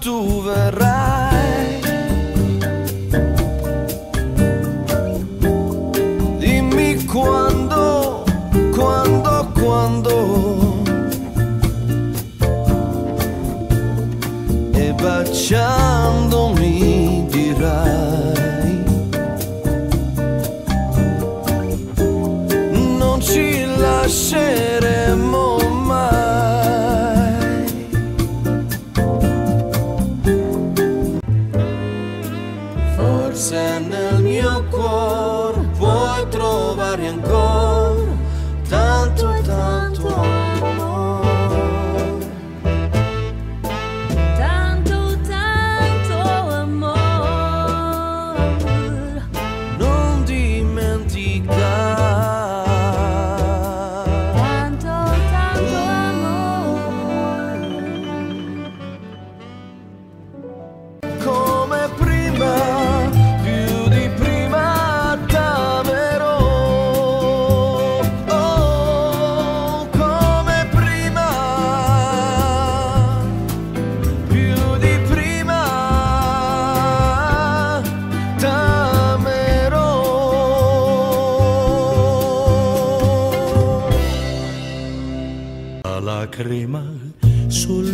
tu verrai. Dimmi quando, quando, quando. E baciandomi Forse nel mio cuore puoi trovare ancora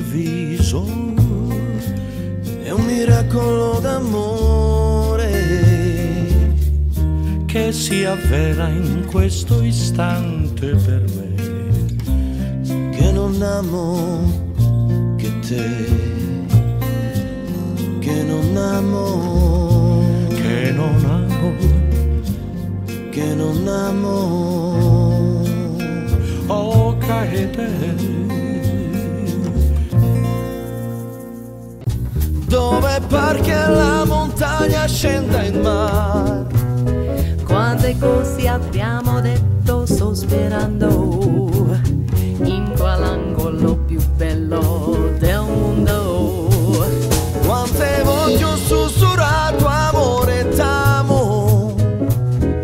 sul viso È un miracolo d'amore che si avvera in questo istante per me. che non amo che te, che non amo, Che non amo, che non amo. oh caete. Dove par che la montagna scenda in mare, Quante cose abbiamo detto sospirando in quell'angolo più bello del mondo. quante voglio sussurrato amore t'amo.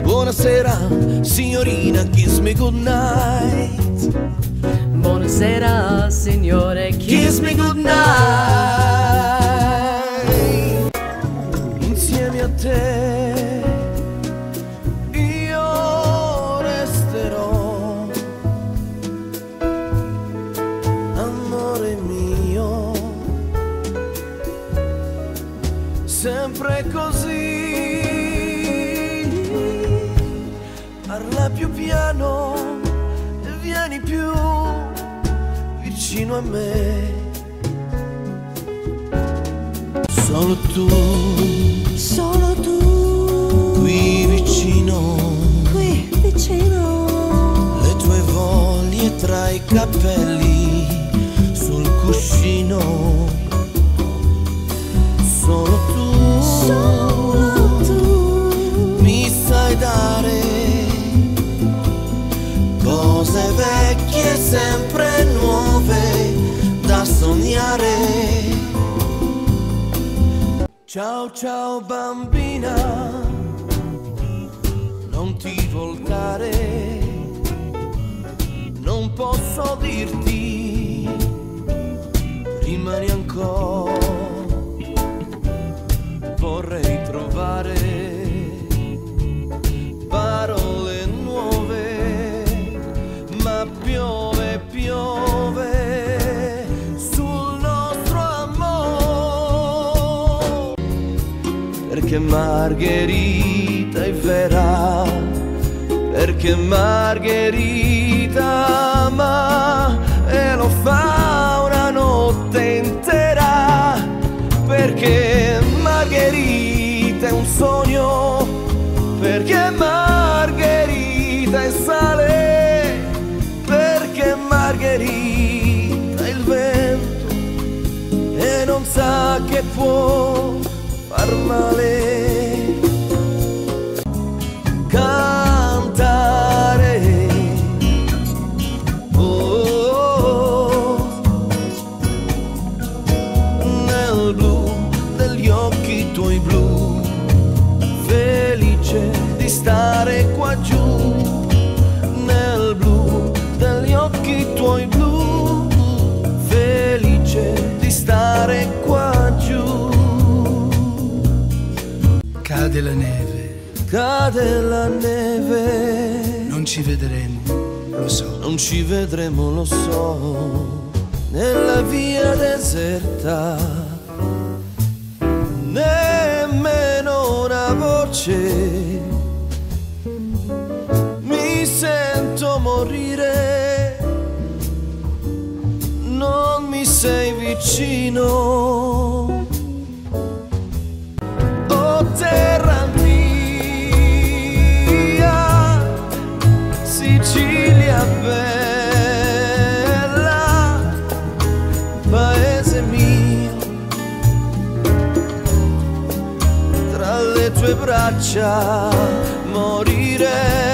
Buonasera signorina, kiss me goodnight. Buonasera signore, Kiss me goodnight Sempre così Parla più piano e vieni più vicino a me. Solo tu, Solo tu qui vicino, qui vicino. le tue voglie tra i capelli sul cuscino. Mi sai dare cose vecchie, sempre nuove da sognare. Ciao ciao bambina, non ti voltare, non posso dirti, rimani ancora, piove, piove sul nostro amore. Perché Margherita è vera, perché Margherita ama e lo fa una notte intera. Perché Margherita è un sogno, perché Margherita che può far male. Cantare. Oh, nel blu degli occhi tuoi blu, felice di stare qua giù, nel blu degli occhi tuoi blu, felice di stare qua cade la neve, cade la neve, non ci vedremo, lo so. non ci vedremo, lo so, nella via deserta, nemmeno una voce, mi sento morire, non mi sei vicino. Le tue braccia morirei.